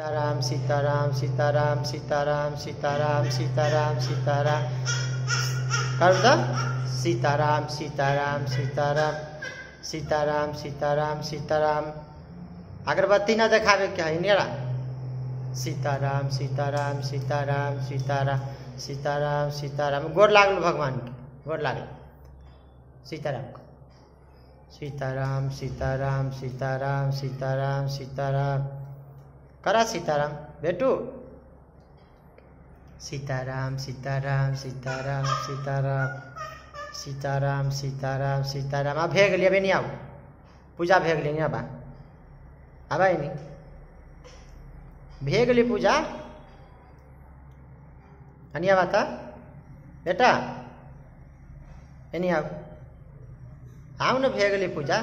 सीताराम सीताराम सीताराम सीताराम सीताराम सीताराम सीताराम कर दो सीताराम सीताराम सीताराम सीताराम सीताराम सीताराम अगरबत्ती ना देखावे क्या है नेड़ा सीताराम सीताराम सीताराम सीताराम सीताराम सीताराम गोर लागल भगवान के गोर लागल सीताराम को सीताराम सीताराम सीताराम सीताराम सीताराम करा सीताराम, बेटू। सीताराम सीताराम सीताराम सीताराम सीताराम सीताराम सीताराम। आ भे गेलियै अबे नहीं आउ पूजा भे गेलै नहीं आबा आबा नहीं। भे गेली पूजा। नहीं आबा था बेटा। एनी आउ आउ न भे गेली पूजा।